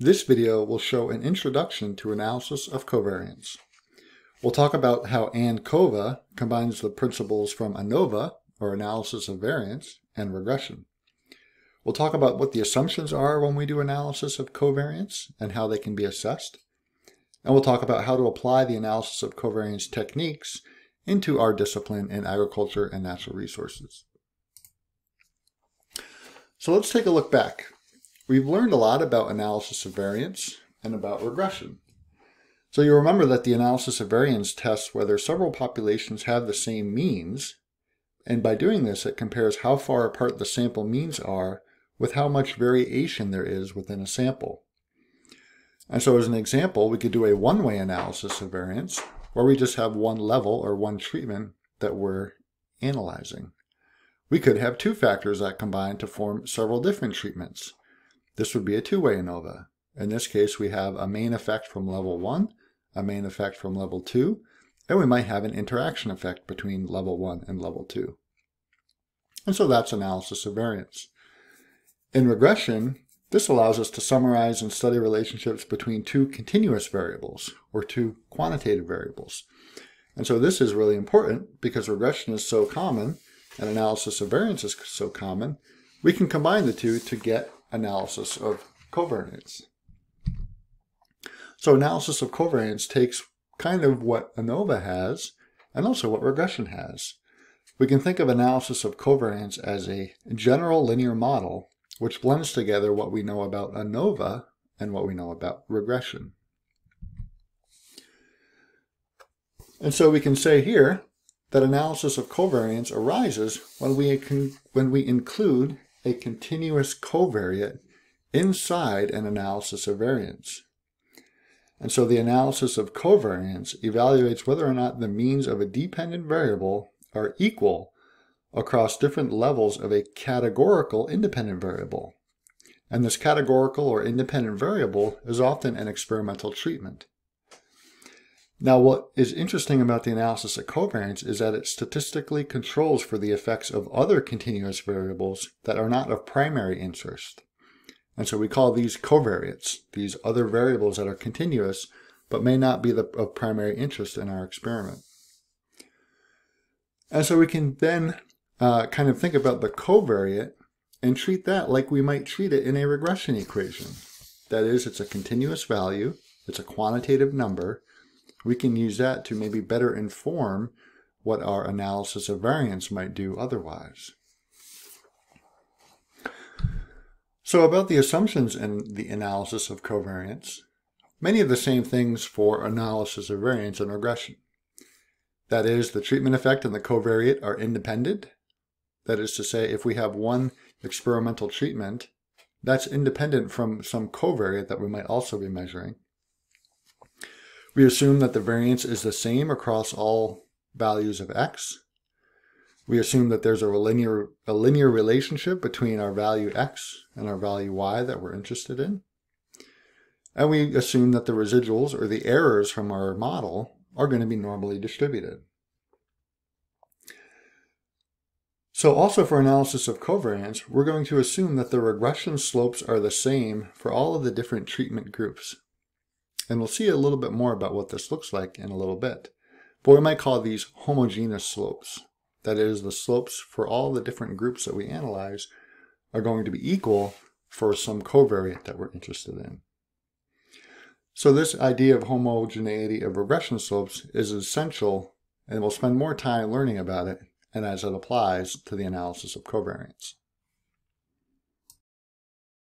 This video will show an introduction to analysis of covariance. We'll talk about how ANCOVA combines the principles from ANOVA, or analysis of variance, and regression. We'll talk about what the assumptions are when we do analysis of covariance and how they can be assessed. And we'll talk about how to apply the analysis of covariance techniques into our discipline in agriculture and natural resources. So let's take a look back. We've learned a lot about analysis of variance and about regression. So you remember that the analysis of variance tests whether several populations have the same means, and by doing this it compares how far apart the sample means are with how much variation there is within a sample. And so as an example, we could do a one-way analysis of variance, where we just have one level or one treatment that we're analyzing. We could have two factors that combine to form several different treatments. This would be a two-way ANOVA. In this case, we have a main effect from level 1, a main effect from level 2, and we might have an interaction effect between level 1 and level 2. And so that's analysis of variance. In regression, this allows us to summarize and study relationships between two continuous variables, or two quantitative variables. And so this is really important because regression is so common and analysis of variance is so common, we can combine the two to get analysis of covariance. So analysis of covariance takes kind of what ANOVA has and also what regression has. We can think of analysis of covariance as a general linear model which blends together what we know about ANOVA and what we know about regression. And so we can say here that analysis of covariance arises when we, when we include a continuous covariate inside an analysis of variance. And so the analysis of covariance evaluates whether or not the means of a dependent variable are equal across different levels of a categorical independent variable. And this categorical or independent variable is often an experimental treatment. Now, what is interesting about the analysis of covariance is that it statistically controls for the effects of other continuous variables that are not of primary interest. And so we call these covariates, these other variables that are continuous but may not be the, of primary interest in our experiment. And so we can then uh, kind of think about the covariate and treat that like we might treat it in a regression equation. That is, it's a continuous value, it's a quantitative number, we can use that to maybe better inform what our analysis of variance might do otherwise. So about the assumptions in the analysis of covariance, many of the same things for analysis of variance and regression. That is, the treatment effect and the covariate are independent. That is to say, if we have one experimental treatment, that's independent from some covariate that we might also be measuring. We assume that the variance is the same across all values of x. We assume that there's a linear, a linear relationship between our value x and our value y that we're interested in. And we assume that the residuals or the errors from our model are going to be normally distributed. So also for analysis of covariance, we're going to assume that the regression slopes are the same for all of the different treatment groups. And we'll see a little bit more about what this looks like in a little bit. But we might call these homogeneous slopes. That is, the slopes for all the different groups that we analyze are going to be equal for some covariate that we're interested in. So this idea of homogeneity of regression slopes is essential, and we'll spend more time learning about it and as it applies to the analysis of covariance.